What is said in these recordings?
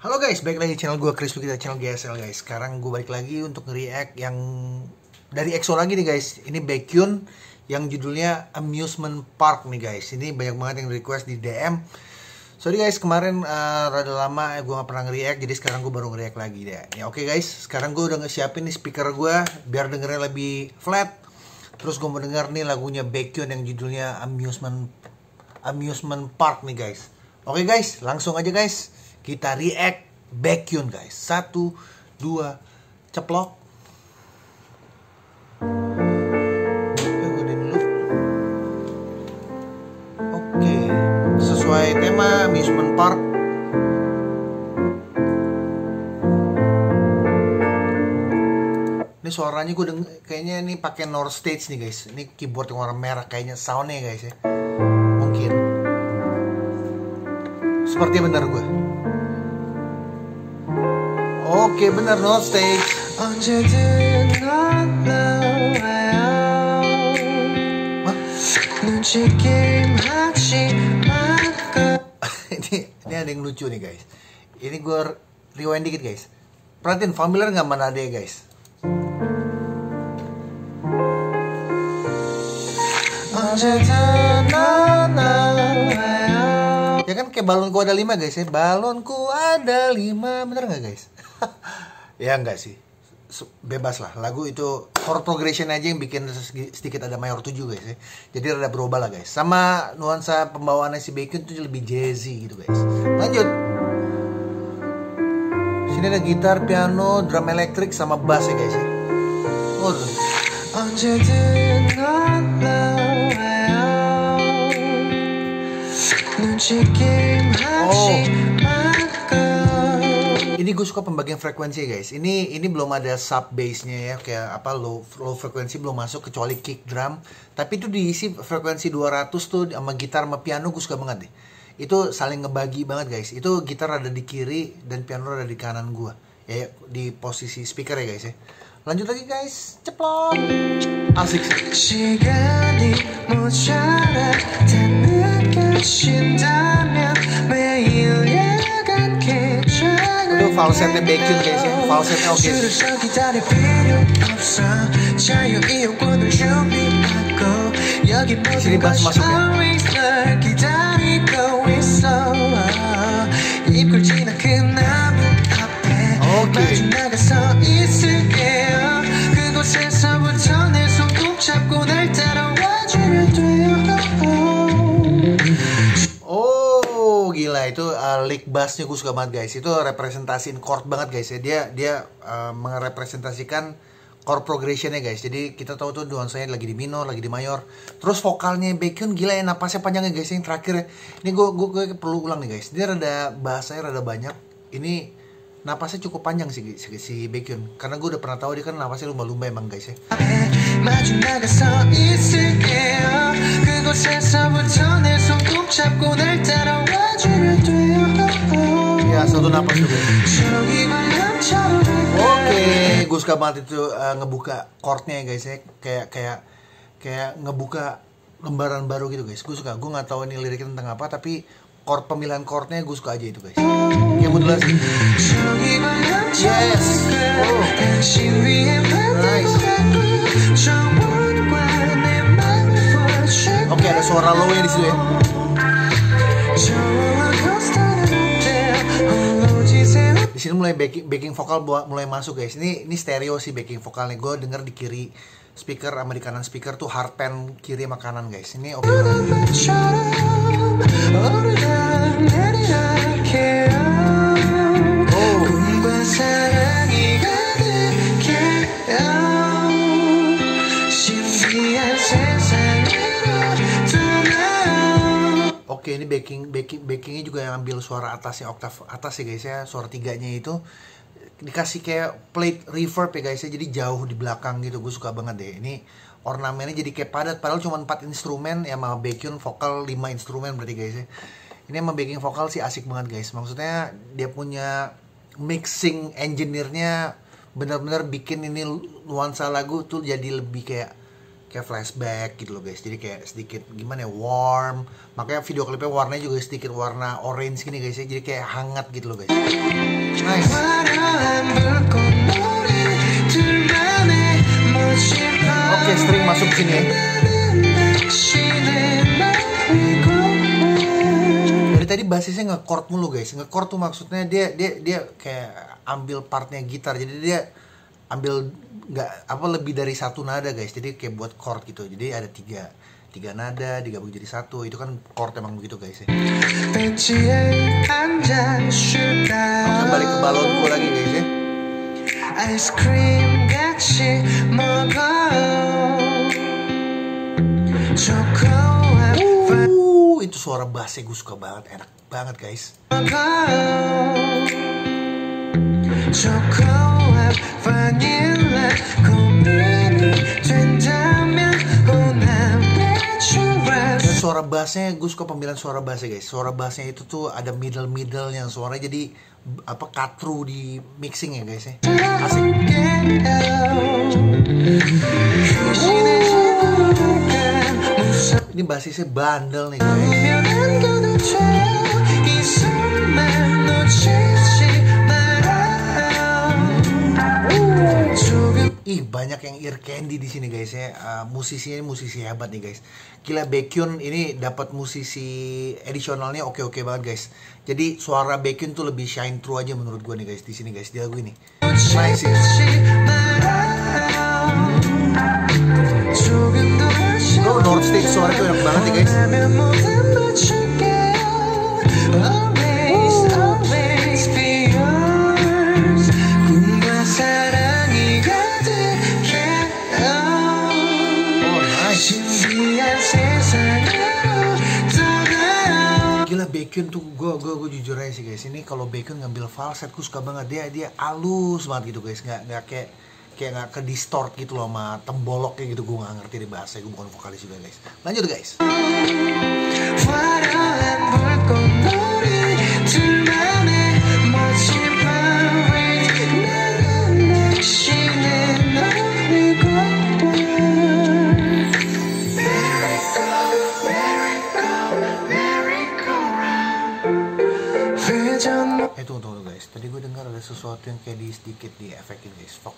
Halo guys, balik lagi channel gue Chris kita channel GSL guys. Sekarang gue balik lagi untuk nge-react yang dari EXO lagi nih guys. Ini Baekhyun yang judulnya Amusement Park nih guys. Ini banyak banget yang request di DM. Sorry guys, kemarin uh, rada lama gue gak pernah nge-react, jadi sekarang gue baru nge-react lagi deh. Ya oke okay guys, sekarang gue udah nge-siapin nih speaker gue biar dengernya lebih flat. Terus gue mau denger nih lagunya Baekhyun yang judulnya Amusement Amusement Park nih guys. Oke okay guys, langsung aja guys kita react Baekhyun guys. Satu dua ceplok. Oke sesuai tema amusement park. Ini suaranya gue denger, kayaknya ini pakai North Stage nih guys. Ini keyboard yang warna merah kayaknya soundnya guys ya. Mungkin. Seperti benar gue Oke bener no stay. ini, ini ada yang lucu nih guys. Ini gue rewind dikit guys. Perhatiin familiar gak mana ada guys? Ya kan kayak balonku ada lima guys ya. Balonku ada lima. Bener gak guys? Ya enggak sih. Bebas lah. Lagu itu chord progression aja yang bikin sedikit ada mayor 7 guys ya. Jadi rada berubah lah guys. Sama nuansa pembawaannya si Baekhyun tuh lebih jazzy gitu guys. Lanjut. Sini ada gitar, piano, drum elektrik sama bass ya guys ya. Oh, oh ini gue suka pembagian frekuensi guys. Ini ini belum ada sub bassnya ya kayak apa low low frekuensi belum masuk kecuali kick drum. Tapi itu diisi frekuensi 200 tuh sama gitar sama piano gue suka banget deh. Itu saling ngebagi banget guys. Itu gitar ada di kiri dan piano ada di kanan gue. Ya di posisi speaker ya guys ya. Lanjut lagi guys. Ceplok. Asik sih. Falsetnya Baekhyun guys ya falsetnya oke okay. sini bass masuknya oke lick bassnya gue suka banget guys. Itu representasiin chord banget guys ya. Dia dia uh, merepresentasikan chord progressionnya guys. Jadi kita tahu tuh nuansanya lagi di minor lagi di mayor. Terus vokalnya Baekhyun gila ya napasnya panjangnya guys yang terakhir ya. Ini gue gue perlu ulang nih guys. Dia rada bahasanya rada banyak. Ini napasnya cukup panjang sih si, si Baekhyun karena gue udah pernah tahu dia kan napasnya lumba-lumba emang guys ya Ya satu napas juga. Oke, gue suka banget itu uh, ngebuka chordnya ya guys ya, kayak kayak kayak ngebuka lembaran baru gitu guys. Gue suka. Gue nggak tahu ini liriknya tentang apa, tapi chord pemilihan chordnya gue suka aja itu guys. Yang modulasi. Yes. Oh. Nice. Oke, okay, ada suara low nya di situ ya. Di sini mulai backing, backing vokal mulai masuk guys. Ini ini stereo sih backing vokalnya. Gue denger di kiri speaker sama di kanan speaker tuh hard pen kiri sama kanan guys. Ini oke. Okay. Oke ini backing backing backingnya juga yang ambil suara atasnya oktav atas ya guys ya suara tiganya itu. Dikasih kayak plate reverb ya guys ya jadi jauh di belakang gitu gue suka banget deh. Ini ornamennya jadi kayak padat padahal cuma 4 instrumen ya sama Baekhyun vokal 5 instrumen berarti guys ya. Ini sama backing vokal sih asik banget guys maksudnya dia punya mixing engineer-nya benar-benar bikin ini nuansa lagu tuh jadi lebih kayak kayak flashback gitu loh guys. Jadi kayak sedikit gimana ya warm. Makanya video klipnya warnanya juga sedikit warna orange gini guys ya. Jadi kayak hangat gitu loh guys. Nice. Oke string masuk sini. Ya dari tadi basisnya nge-chord mulu guys. Nge-chord tuh maksudnya dia dia dia kayak ambil partnya gitar. Jadi dia ambil nggak apa lebih dari satu nada guys. Jadi kayak buat chord gitu. Jadi ada tiga tiga nada digabung jadi satu. Itu kan chord emang begitu guys ya. Kembali ke balonku lagi guys ya. Ice cream that she uh, itu suara bassnya gue suka banget. Enak banget guys suara bassnya gue suka pemilihan suara bassnya guys suara bassnya itu tuh ada middle middle yang suara jadi apa katru di mixing ya guys ya asik ini basisnya bandel nih guys Ih banyak yang ear candy di sini guys ya. Uh, musisinya ini musisi hebat nih guys. Gila Baekhyun ini dapat musisi edisionalnya oke oke banget guys. Jadi suara Baekhyun tuh lebih shine through aja menurut gue nih guys di sini guys di lagu ini. Nice ya. Lo North Stage suara tuh enak banget nih guys. Baekhyun tuh gue gue gue jujur aja sih guys. Ini kalau Baekhyun ngambil falset gue suka banget. Dia dia halus banget gitu guys. Nggak nggak kayak kayak nggak ke distort gitu loh sama temboloknya gitu. Gue nggak ngerti deh bahasa gue bukan vokalis juga guys. Lanjut guys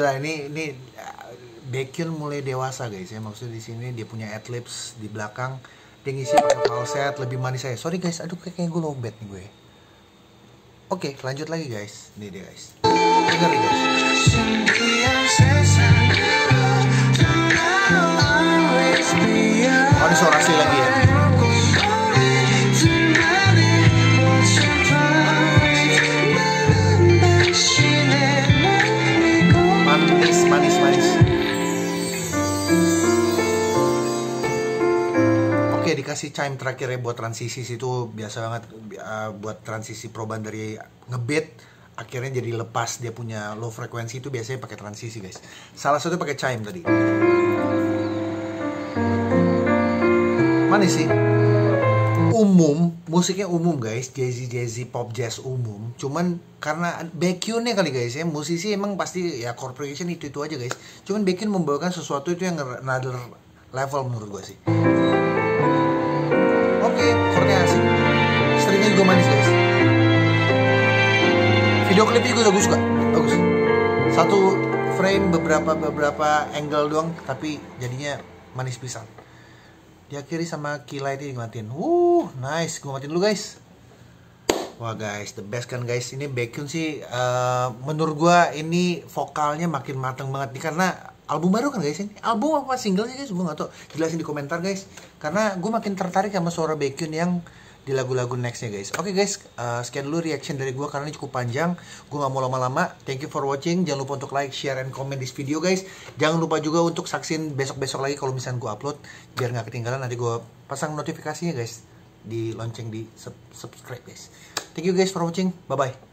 gila ini ini Baekhyun mulai dewasa guys ya. Maksudnya di sini dia punya adlibs di belakang. Dia ngisi pakai falset lebih manis saya sorry guys aduh kayaknya gue lowbat nih gue. Oke lanjut lagi guys. Ini dia guys. Dengar guys. Oh ini suara sih lagi ya? Dikasih chime terakhir ya buat transisi situ biasa banget. Uh, buat transisi perubahan dari ngebeat akhirnya jadi lepas dia punya low frekuensi itu biasanya pakai transisi guys. Salah satu pakai chime tadi. Manis sih? Umum musiknya umum guys. Jazzy jazzy pop jazz umum. Cuman karena Baekhyun kali guys ya musisi emang pasti ya corporation itu itu aja guys. Cuman Baekhyun membawakan sesuatu itu yang another level menurut gue sih oke chordnya asik. Stringnya juga manis guys. Video klipnya juga gue suka bagus. Satu frame beberapa beberapa angle doang tapi jadinya manis pisan diakhiri sama kila itu dimatiin wuh nice. Gue matiin dulu guys. Wah guys the best kan guys. Ini Baekhyun sih eh, menurut gua ini vokalnya makin mateng banget nih karena album baru kan guys ini album apa single sih guys gue nggak tahu jelasin di komentar guys karena gue makin tertarik sama suara Baekhyun yang di lagu-lagu nextnya guys. Oke guys, uh, sekian dulu reaction dari gue karena ini cukup panjang. Gue nggak mau lama-lama. Thank you for watching. Jangan lupa untuk like, share, and comment this video guys. Jangan lupa juga untuk saksin besok-besok lagi kalau misalnya gue upload biar nggak ketinggalan. Nanti gue pasang notifikasinya guys di lonceng di sub- subscribe guys. Thank you guys for watching. Bye bye.